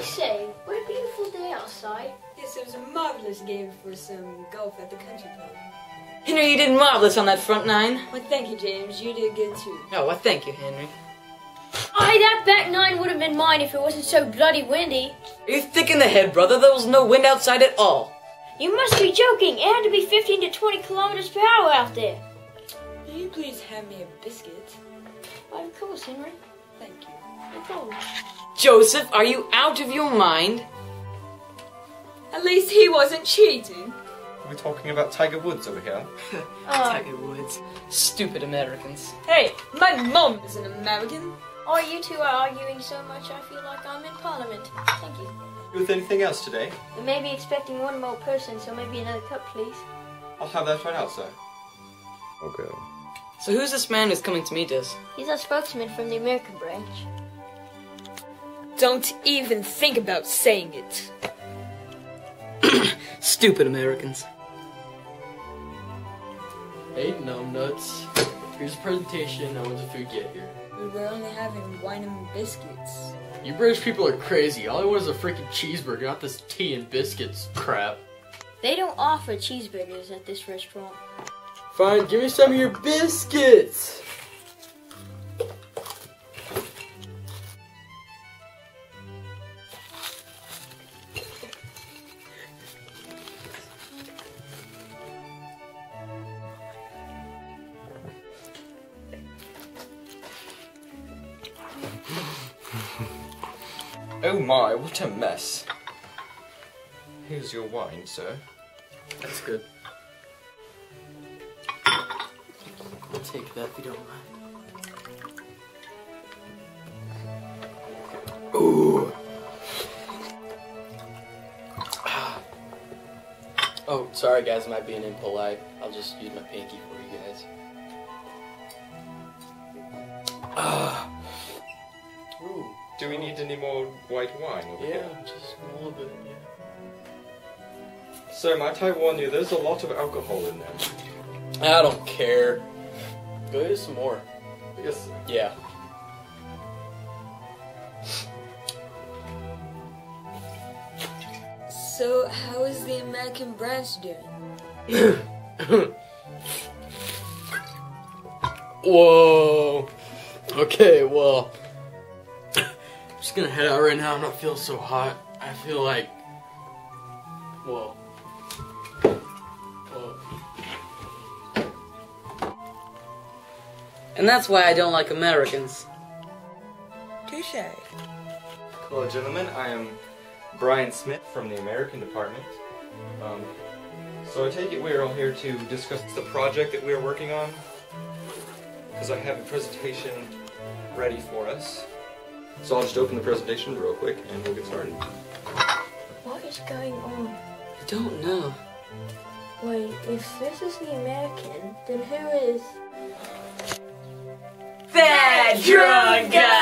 I say, what a beautiful day outside. Yes, it was a marvelous game for some golf at the country club. Henry, you did marvelous on that front nine. Well, thank you, James. You did good too. Oh, well, thank you, Henry. Aye, that back nine would have been mine if it wasn't so bloody windy. Are you thick in the head, brother? There was no wind outside at all. You must be joking. It had to be 15 to 20 kilometers per hour out there. Will you please hand me a biscuit? Why, of course, Henry. Thank you. No problem. Joseph, are you out of your mind? At least he wasn't cheating. We're talking about Tiger Woods over here. Uh, Tiger Woods. Stupid Americans. Hey, my mom is an American. oh, you two are arguing so much I feel like I'm in Parliament. Thank you. You with anything else today? We may be expecting one more person, so maybe another cup, please. I'll have that right out, sir. Okay. So who's this man who's coming to meet us? He's our spokesman from the American branch. Don't even think about saying it. Stupid Americans. Hey, numbnuts. Here's a presentation on what the food get here. We were only having wine and biscuits. You British people are crazy. All I want is a freaking cheeseburger, not this tea and biscuits crap. They don't offer cheeseburgers at this restaurant. Fine, give me some of your biscuits. Oh my, what a mess. Here's your wine, sir. That's good. I'll take that if you don't mind. Ooh. Oh, sorry guys, am I being impolite? I'll just use my pinky for you guys. Ah. Ooh. Do we need any more white wine over Yeah, here? just a little bit, yeah. Sir, might I warn you, there's a lot of alcohol in there. I don't care. Go get some more. Yes, sir. Yeah. So, how is the American branch doing? Whoa. Okay, well. I'm just gonna head out right now. I'm not feeling so hot. I feel like. Whoa. And that's why I don't like Americans. Touche. Hello, gentlemen. I am Brian Smith from the American Department. Um, so I take it we're all here to discuss the project that we're working on. Because I have a presentation ready for us. So I'll just open the presentation real quick and we'll get started. What is going on? I don't know. Wait, if this is the American, then who is... That drunk guy!